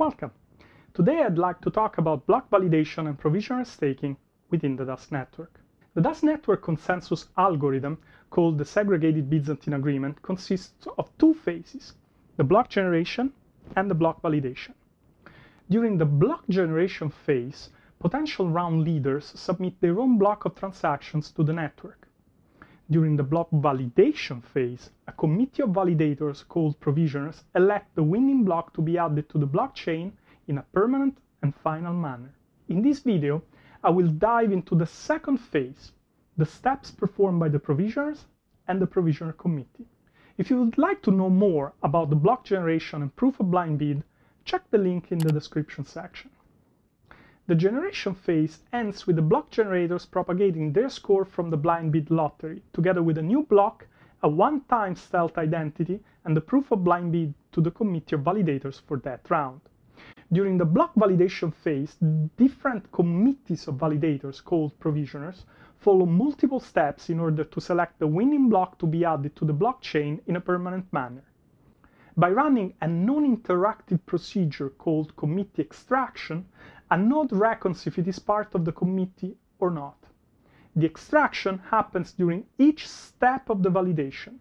Welcome! Today I'd like to talk about block validation and provisioner staking within the Dusk network. The Dusk network consensus algorithm, called the Segregated Byzantine Agreement, consists of two phases, the block generation and the block validation. During the block generation phase, potential round leaders submit their own block of transactions to the network. During the block validation phase, a committee of validators called provisioners elect the winning block to be added to the blockchain in a permanent and final manner. In this video, I will dive into the second phase, the steps performed by the provisioners and the provisioner committee. If you would like to know more about the block generation and proof of blind bid, check the link in the description section. The generation phase ends with the block generators propagating their score from the blind bid lottery, together with a new block, a one-time stealth identity, and the proof of blind bid to the committee of validators for that round. During the block validation phase, different committees of validators, called provisioners, follow multiple steps in order to select the winning block to be added to the blockchain in a permanent manner. By running a non-interactive procedure called committee extraction, a node reckons if it is part of the committee or not. The extraction happens during each step of the validation,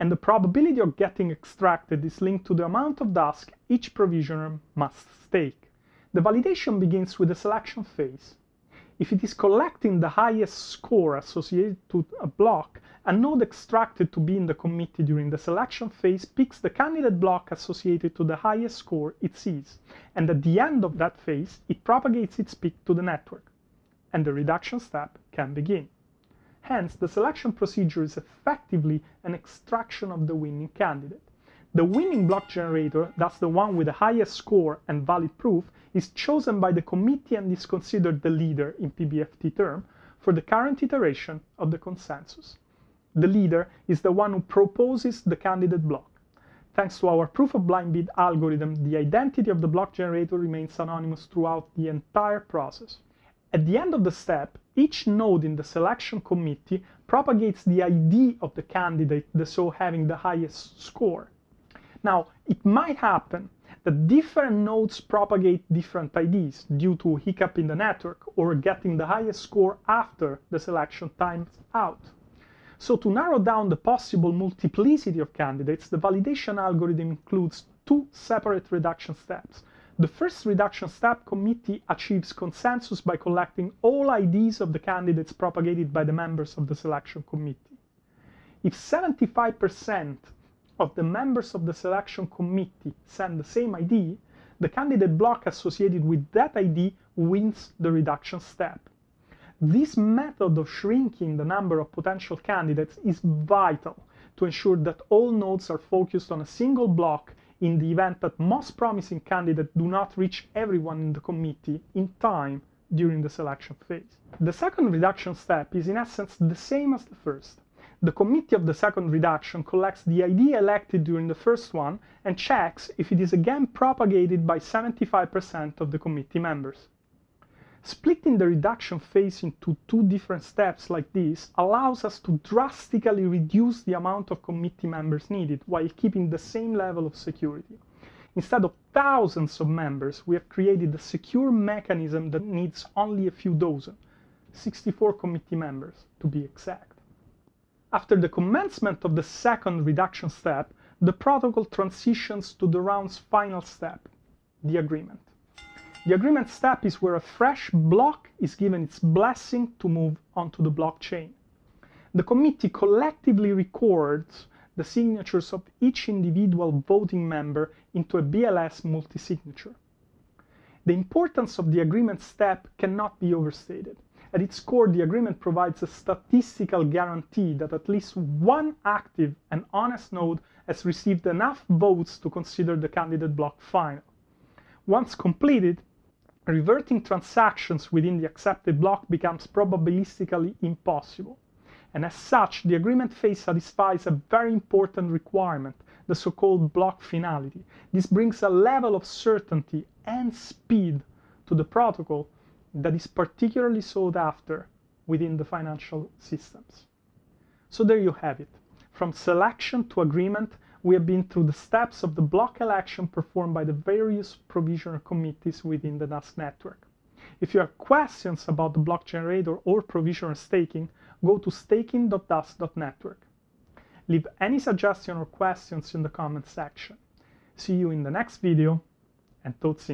and the probability of getting extracted is linked to the amount of dusk each provisioner must stake. The validation begins with the selection phase. If it is collecting the highest score associated to a block, a node extracted to be in the committee during the selection phase picks the candidate block associated to the highest score it sees, and at the end of that phase, it propagates its pick to the network, and the reduction step can begin. Hence, the selection procedure is effectively an extraction of the winning candidate. The winning block generator, thus the one with the highest score and valid proof, is chosen by the committee and is considered the leader in PBFT term for the current iteration of the consensus. The leader is the one who proposes the candidate block. Thanks to our proof of blind bid algorithm, the identity of the block generator remains anonymous throughout the entire process. At the end of the step, each node in the selection committee propagates the ID of the candidate, the so having the highest score. Now, it might happen that different nodes propagate different IDs due to hiccup in the network or getting the highest score after the selection times out. So to narrow down the possible multiplicity of candidates, the validation algorithm includes two separate reduction steps. The first reduction step committee achieves consensus by collecting all IDs of the candidates propagated by the members of the selection committee. If 75% of the members of the selection committee send the same ID, the candidate block associated with that ID wins the reduction step. This method of shrinking the number of potential candidates is vital to ensure that all nodes are focused on a single block in the event that most promising candidates do not reach everyone in the committee in time during the selection phase. The second reduction step is in essence the same as the first. The committee of the second reduction collects the ID elected during the first one and checks if it is again propagated by 75% of the committee members. Splitting the reduction phase into two different steps like this allows us to drastically reduce the amount of committee members needed while keeping the same level of security. Instead of thousands of members, we have created a secure mechanism that needs only a few dozen, 64 committee members to be exact. After the commencement of the second reduction step, the protocol transitions to the round's final step, the agreement. The agreement step is where a fresh block is given its blessing to move onto the blockchain. The committee collectively records the signatures of each individual voting member into a BLS multi-signature. The importance of the agreement step cannot be overstated. At its core, the agreement provides a statistical guarantee that at least one active and honest node has received enough votes to consider the candidate block final. Once completed, reverting transactions within the accepted block becomes probabilistically impossible. And as such, the agreement phase satisfies a very important requirement, the so-called block finality. This brings a level of certainty and speed to the protocol that is particularly sought after within the financial systems. So there you have it. From selection to agreement, we have been through the steps of the block election performed by the various provisioner committees within the Dusk network. If you have questions about the block generator or provisioner staking, go to staking.dusk.network. Leave any suggestion or questions in the comment section. See you in the next video and tot.